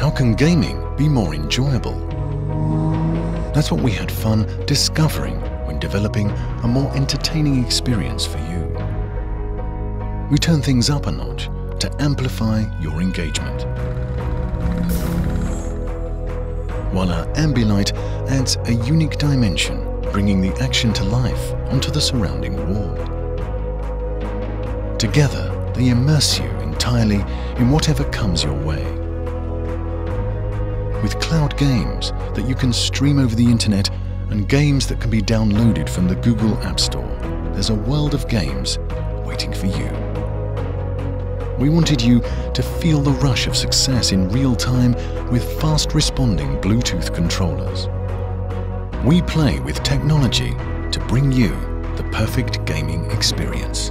How can gaming be more enjoyable? That's what we had fun discovering when developing a more entertaining experience for you. We turn things up a notch to amplify your engagement. While our Ambilight adds a unique dimension, bringing the action to life onto the surrounding world. Together, they immerse you entirely in whatever comes your way. With cloud games that you can stream over the internet and games that can be downloaded from the Google App Store, there's a world of games waiting for you. We wanted you to feel the rush of success in real time with fast responding Bluetooth controllers. We play with technology to bring you the perfect gaming experience.